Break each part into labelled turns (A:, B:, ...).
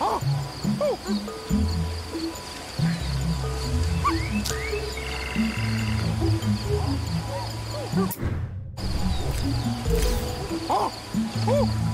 A: Oh! oh. oh. oh.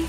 A: あ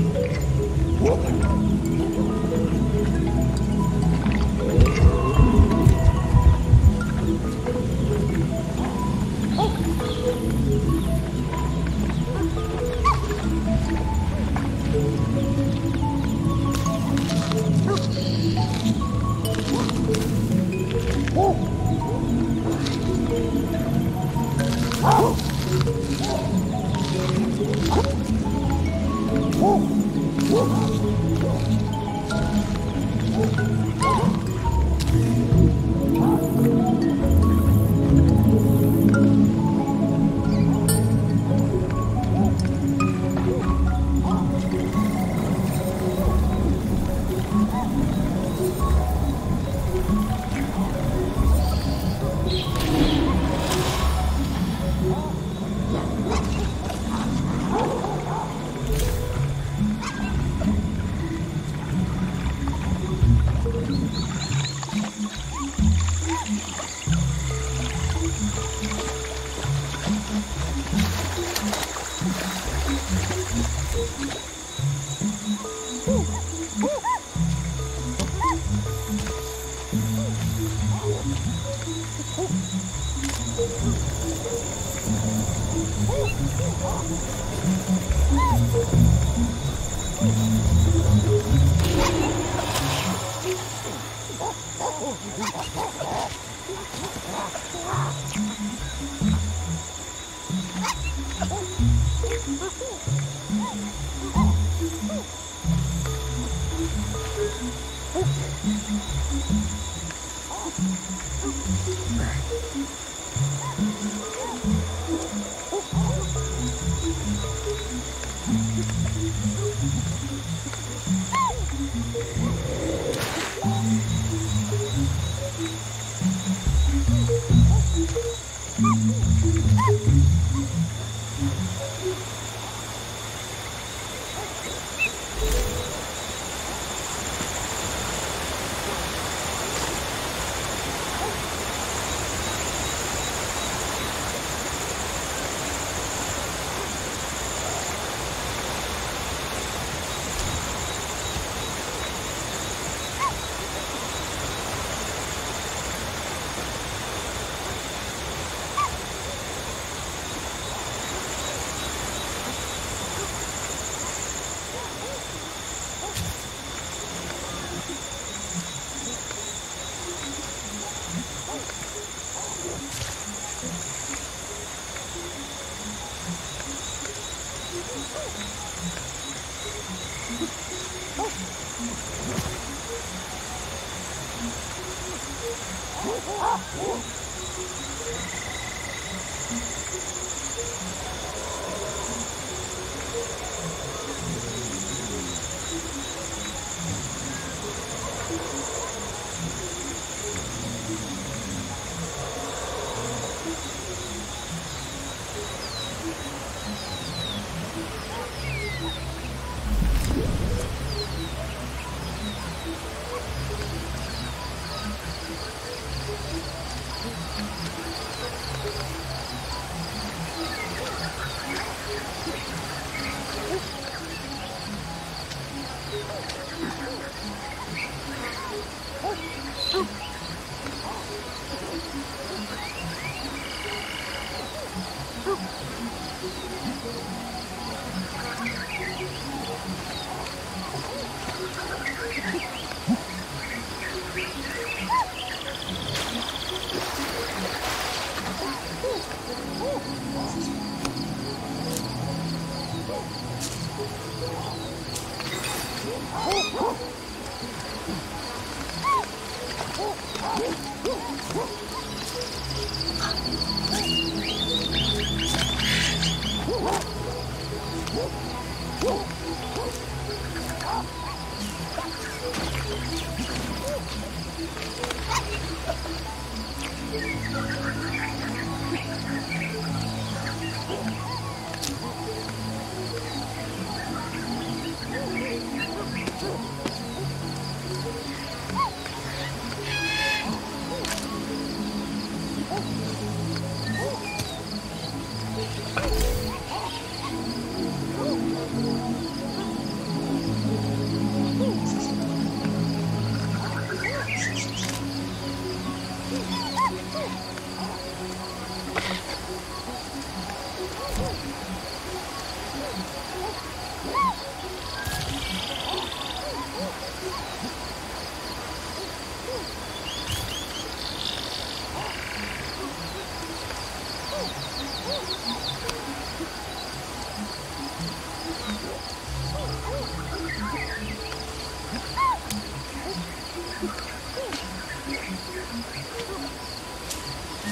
A: Woo!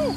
A: Oh!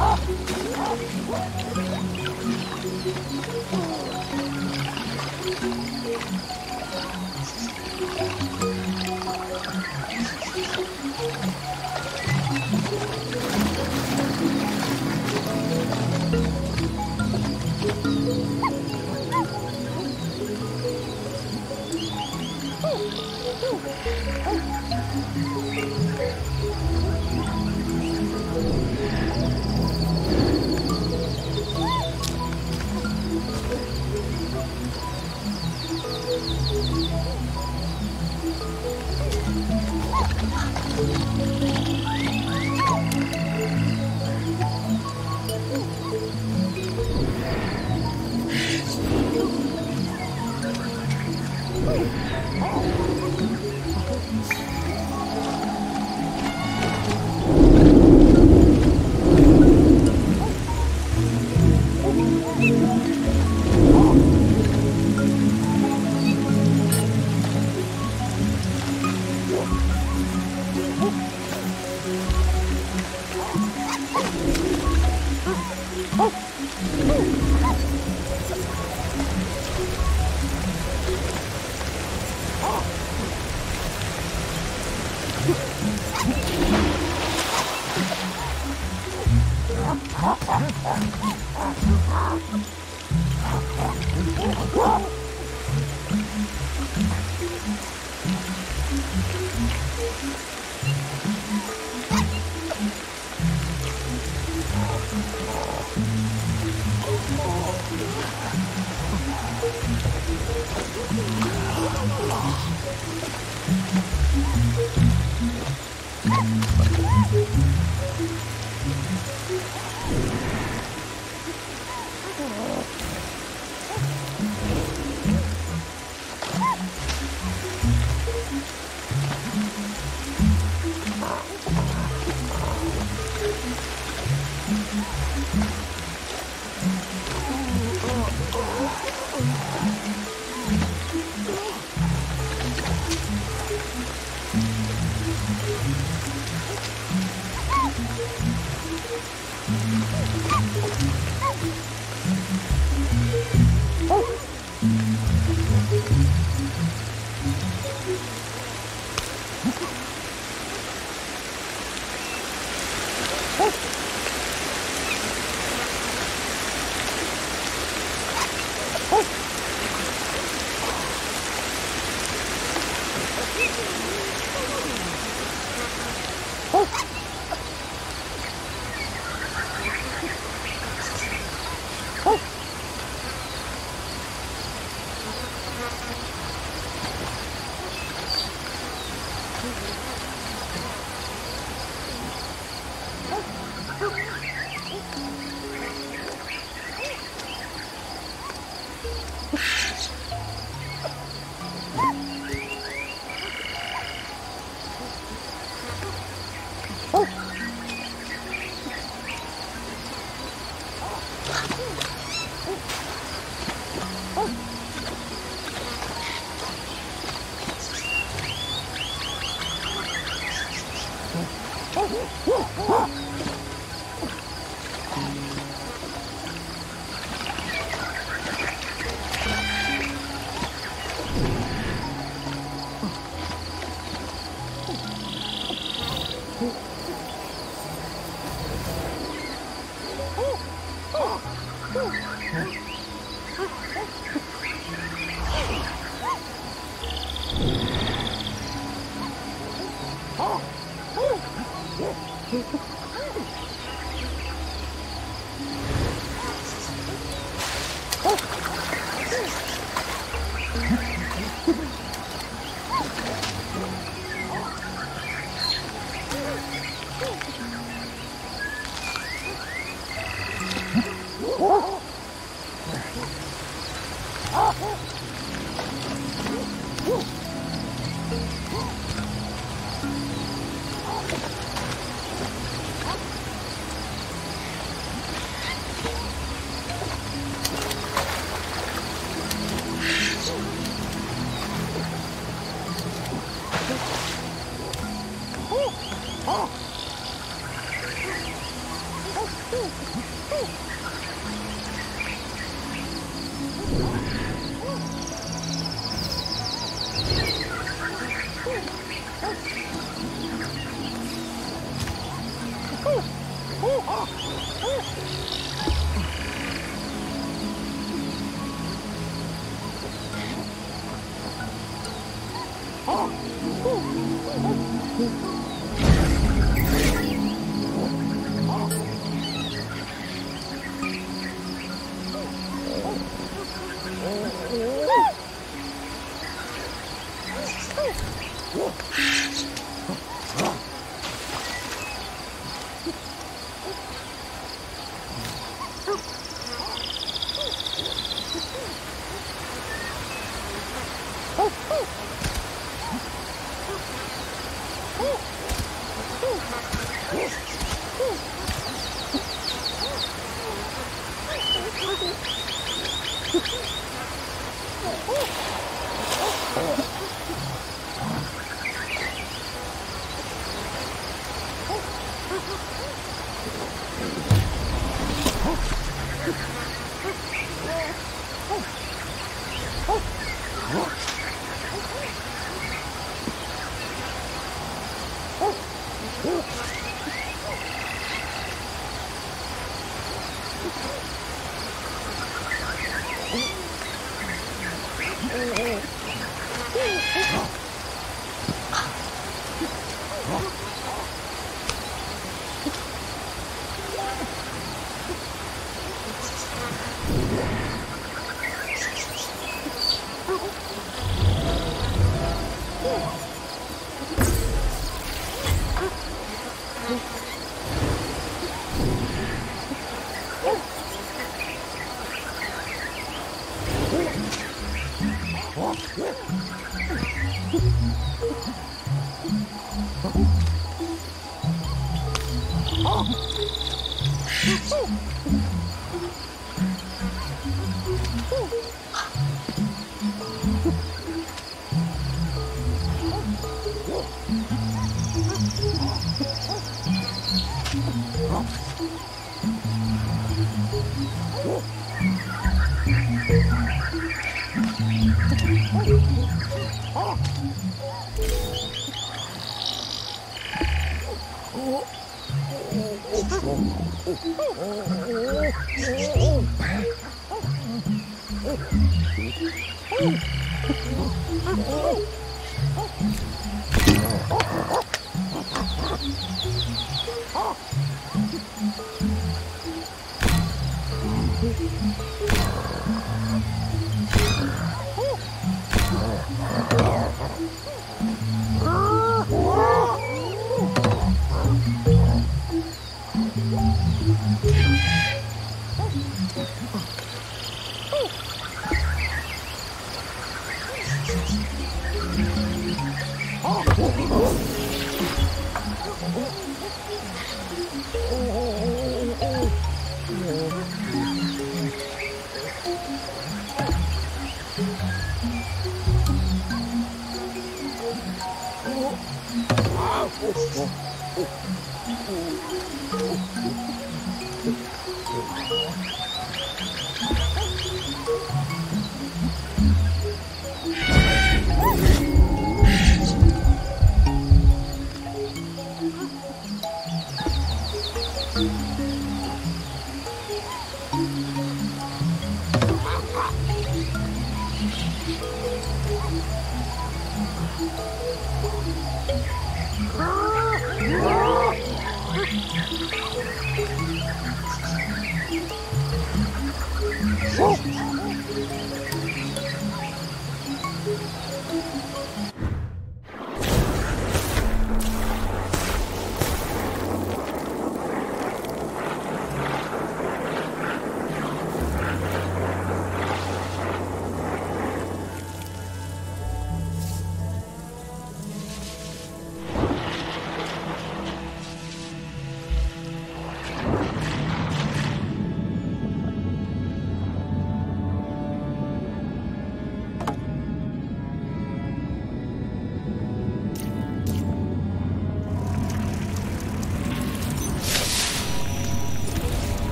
A: Oh! Oh, oh, oh.